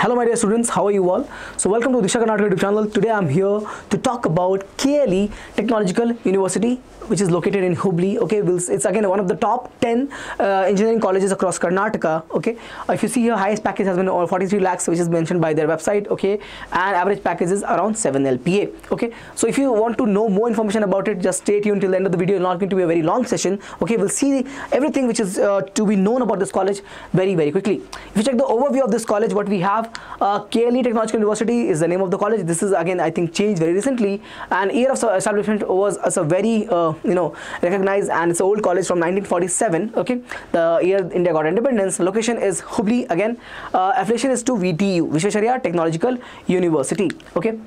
Hello my dear students, how are you all? So welcome to Deeksha Karnataka YouTube channel. Today I'm here to talk about KLE Technological University which is located in Hubli. Okay, it's again one of the top 10 uh, engineering colleges across Karnataka. Okay, uh, if you see here highest package has been 43 lakhs which is mentioned by their website. Okay, and average package is around 7 LPA. Okay, so if you want to know more information about it just stay tuned till the end of the video. It's not going to be a very long session. Okay, we'll see everything which is uh, to be known about this college very very quickly. If you check the overview of this college what we have uh, KLE Technological University is the name of the college. This is again I think changed very recently and year of establishment was as a very uh, you know recognized and it's an old college from 1947. Okay, the year India got independence. Location is Hubli again. Uh, affiliation is to VTU Visvesvaraya Technological University. Okay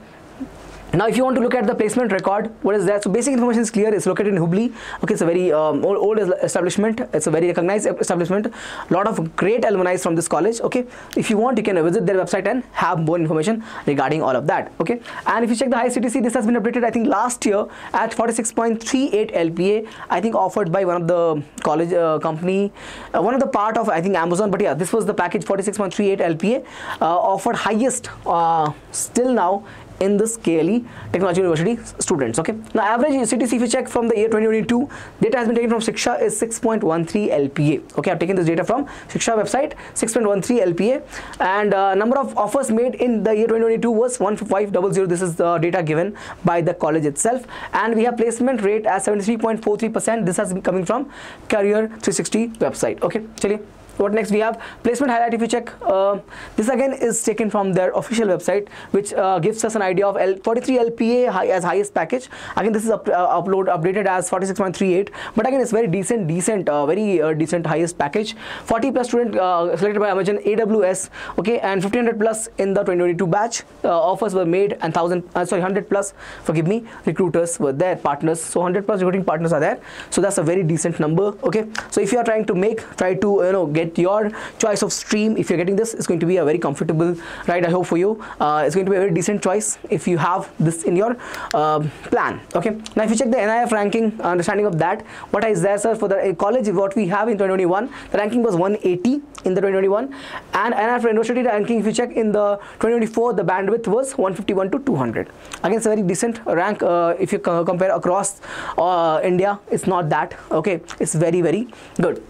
now if you want to look at the placement record what is that? So basic information is clear. It's located in hubli. Okay it's a very um, old, old, establishment. It's a very recognized establishment. A lot of great alumni from this college. Okay if you want you can visit their website and have more information regarding all of that. Okay and if you check the high ctc this has been updated i think last year at 46.38 lpa i think offered by one of the college uh, company uh, one of the part of i think amazon. But yeah this was the package 46.38 lpa uh, offered highest uh, still now in this KLE Technology University students. Okay. Now average CTC if you check from the year 2022, data has been taken from Shiksha is 6.13 LPA. Okay, I've taken this data from Shiksha website 6.13 LPA and uh, number of offers made in the year 2022 was 1500. This is the data given by the college itself and we have placement rate as 73.43%. This has been coming from Career 360 website. Okay, chaliye what next? We have placement highlight if you check. Uh, this again is taken from their official website which uh, gives us an idea of L 43 LPA high as highest package. Again this is up, uh, upload updated as 46.38 but again it's very decent decent uh, very uh, decent highest package. 40 plus student uh, selected by Amazon AWS okay and 1500 plus in the 2022 batch. Offers were made and 1000 sorry 100 plus forgive me recruiters were there partners. So 100 plus recruiting partners are there. So that's a very decent number okay. So if you are trying to make try to you know get your choice of stream if you're getting this it's going to be a very comfortable right i hope for you. Uh, it's going to be a very decent choice if you have this in your uh, plan okay? Now if you check the NIRF ranking understanding of that what is there sir for the college what we have in 2021 the ranking was 180 in the 2021 and NIRF university ranking if you check in the 2024 the bandwidth was 151 to 200 again it's a very decent rank uh, if you compare across uh, india it's not that okay? It's very very good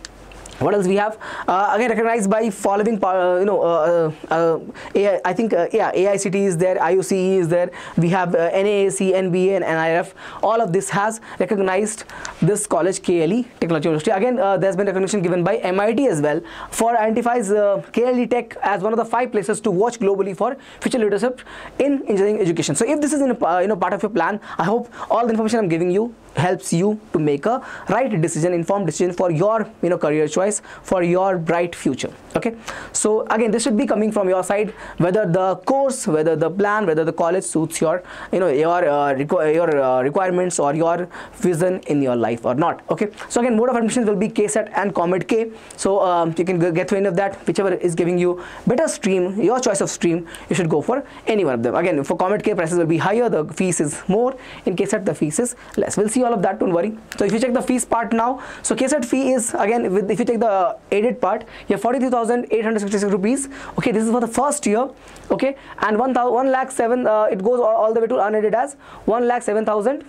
what else we have? Uh, again recognized by following uh, you know uh, uh, uh AI, I think uh, yeah AICT is there IOCE is there. We have NAAC NBA and NIRF all of this has recognized this college KLE Technology University. Again there's been recognition given by MIT as well for identifies KLE Tech as one of the five places to watch globally for future leadership in engineering education. So if this is in a, you know part of your plan I hope all the information I'm giving you helps you to make a right decision informed decision for your you know career choice for your bright future. Okay? So again this should be coming from your side whether the course whether the plan whether the college suits your you know your uh, requ your uh, requirements or your vision in your life or not. Okay? So again mode of admissions will be KCET and COMEDK so um, you can get to any of that. Whichever is giving you better stream your choice of stream you should go for any one of them. Again for COMEDK prices will be higher. The fees is more. In KCET the fees is less. We'll see see all of that don't worry. So if you check the fees part now so KCET fee is again with if you take the aided part you have 43,866 rupees. Okay this is for the first year okay? And 1, 1 lakh 7 uh, it goes all, all, the way to unaided as 1 lakh 7,000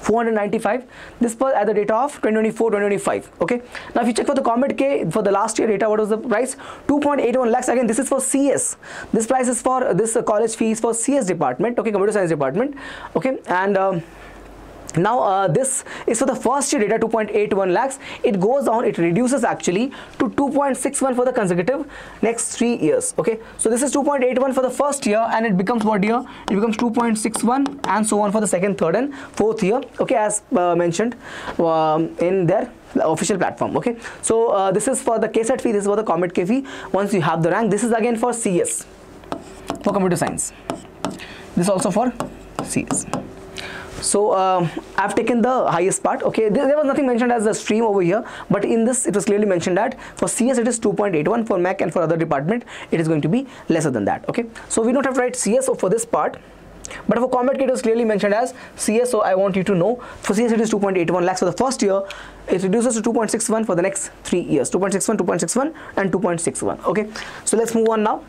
495 this was at the data of 2024 2025 okay? Now if you check for the COMEDK for the last year data what was the price? 2.81 lakhs. Again this is for cs this price is for this college fees for cs department okay? Computer science department okay? And um, now uh, this is for the first year data 2.81 lakhs. It goes down it reduces actually to 2.61 for the consecutive next three years okay? So this is 2.81 for the first year and it becomes what year? It becomes 2.61 and so on for the second third and fourth year okay as uh, mentioned um, in their official platform okay? So uh, this is for the KCET fee this is for the COMEDK fee. Once you have the rank this is again for CS for computer science. This is also for CS so uh, I've taken the highest part. Okay there, there, was nothing mentioned as a stream over here but in this it was clearly mentioned that for CS it is 2.81 for Mac and for other department it is going to be lesser than that. Okay so we don't have to write CS for this part but for COMEDK it was clearly mentioned as CS so I want you to know for CS it is 2.81 lakhs for the first year. It reduces to 2.61 for the next three years. 2.61 2.61 and 2.61 okay so let's move on now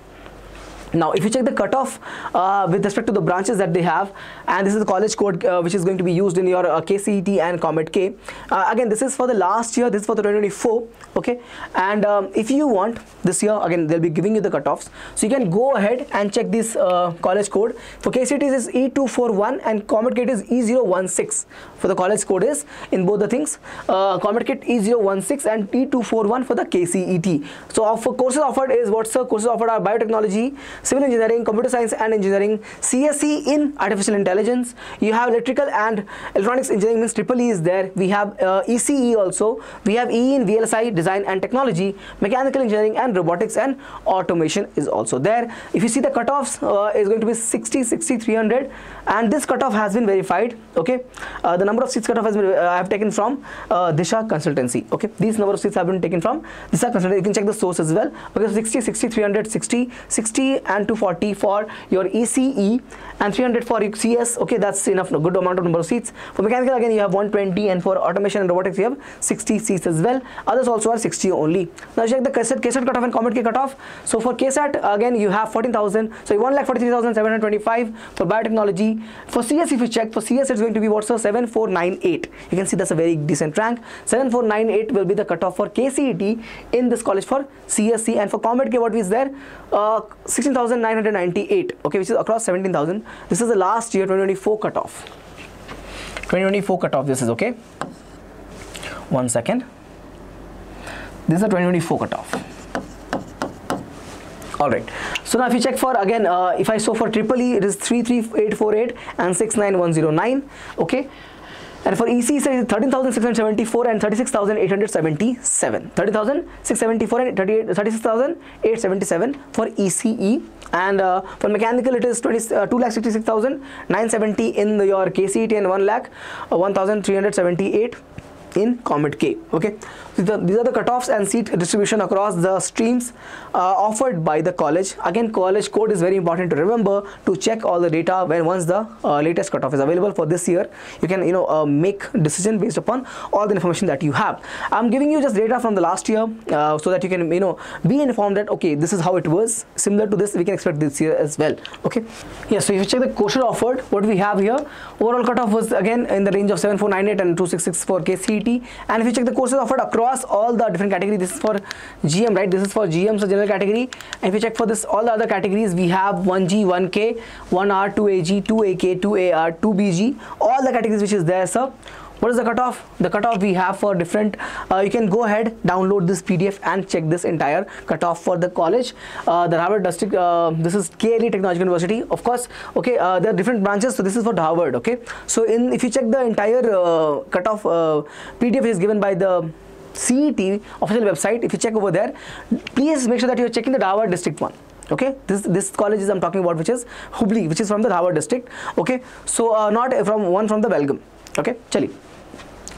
now if you check the cutoff uh, with respect to the branches that they have and this is the college code uh, which is going to be used in your uh, KCET and COMEDK. Uh, again this is for the last year this is for the 2024 okay? And um, if you want this year again they'll be giving you the cutoffs. So you can go ahead and check this uh, college code. For KCET is E241 and COMEDK is E016 for the college code is in both the things uh, Comet Kit E016 and E241 for the KCET so for courses offered is what's the courses offered are biotechnology civil engineering, computer science and engineering, CSE in artificial intelligence, you have electrical and electronics engineering means triple E is there, we have uh, ECE also, we have E in VLSI design and technology, mechanical engineering and robotics and automation is also there. If you see the cutoffs uh, is going to be 60, 60, 300 and this cutoff has been verified, okay. Uh, the number of seats cutoff has been, uh, I have taken from uh, Disha consultancy, okay. These number of seats have been taken from Disha consultancy, you can check the source as well, okay, 60, 60, 300, 60, 60 and 240 for your ECE and 300 for CS okay that's enough. No, good amount of number of seats. For mechanical again you have 120 and for automation and robotics you have 60 seats as well. Others also are 60 only. Now check the KCET, KCET cutoff and COMEDK cutoff. So for KCET again you have 14,000 so 1,43,725 for biotechnology. For CS if you check for CS it's going to be what's so 7498 you can see that's a very decent rank. 7498 will be the cutoff for KCET in this college for CSE and for COMEDK what is there? Uh, 16,998 okay which is across 17,000 this is the last year 2024 cutoff. 2024 cutoff this is okay? One second. This is the 2024 cutoff. All right. So now if you check for again uh, if I saw for triple E it is 33848 and 69109 okay and for EC it is 13,674 and 36,877 13,674 and 36,877 for ECE and uh, for mechanical it is 20, uh, 2,66,970 in your KCET and 1 lakh uh, 1,378 in COMEDK. Okay, these are, these are the cutoffs and seat distribution across the streams uh, offered by the college. Again, college code is very important to remember to check all the data when once the uh, latest cutoff is available for this year. You can you know uh, make decision based upon all the information that you have. I'm giving you just data from the last year uh, so that you can you know be informed that okay this is how it was. Similar to this we can expect this year as well. Okay, yeah. So if you check the quotient offered, what we have here, overall cutoff was again in the range of 7498 and 266 for KC and if you check the courses offered across all the different categories this is for GM right? This is for GM so general category. And if you check for this all the other categories we have 1G 1K 1R 2AG 2AK 2AR 2BG all the categories which is there sir what is the cutoff? The cutoff we have for different uh, you can go ahead download this pdf and check this entire cutoff for the college. Uh, the Dharwad district uh, this is KLE technological university. Of course okay uh, there are different branches so this is for Dharwad okay? So in if you check the entire uh, cutoff uh, pdf is given by the CET official website. If you check over there please make sure that you are checking the Dharwad district one okay? This this college is i'm talking about which is hubli which is from the Dharwad district okay? So uh, not from one from the Belgaum okay? Chali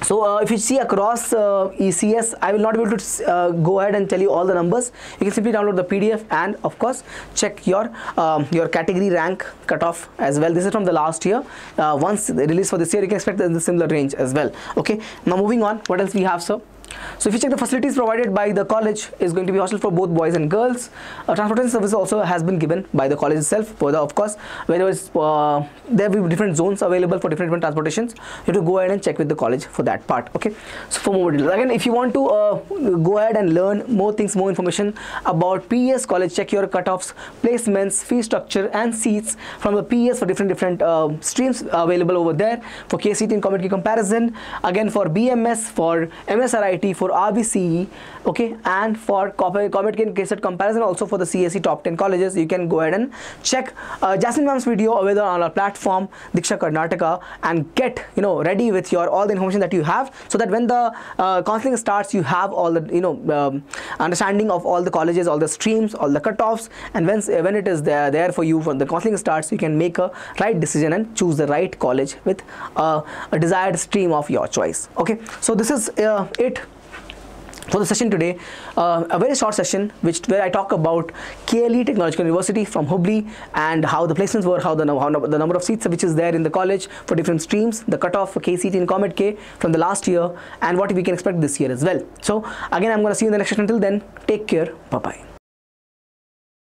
so uh, if you see across uh, ECS, I will not be able to uh, go ahead and tell you all the numbers. You can simply download the PDF and of course check your um, your category rank cutoff as well. This is from the last year. Uh, once released for this year, you can expect the similar range as well. Okay. Now moving on, what else we have, sir? So if you check the facilities provided by the college is going to be hostel for both boys and girls. Uh, transportation service also has been given by the college itself. For the, of course, wherever uh, there will be different zones available for different, different transportations. You have to go ahead and check with the college for that part. Okay. So for more details, again, if you want to uh, go ahead and learn more things, more information about PES college, check your cutoffs, placements, fee structure, and seats from the PES for different different uh, streams available over there. For KCET and K comparison, again for BMS, for MSRIT for RVCE okay and for Comet K KCET comparison also for the CSE top 10 colleges you can go ahead and check uh, Jasmine ma'am's video available on our platform Deeksha Karnataka and get you know ready with your all the information that you have so that when the uh, counseling starts you have all the you know um, understanding of all the colleges all the streams all the cutoffs and when when it is there there for you when the counseling starts you can make a right decision and choose the right college with uh, a desired stream of your choice okay? So this is uh, it for the session today, uh, a very short session which where I talk about KLE Technological University from Hubli and how the placements were, how the, how the number of seats which is there in the college for different streams, the cutoff for KCET and COMEDK from the last year and what we can expect this year as well. So again, I'm going to see you in the next session. Until then, take care. Bye-bye.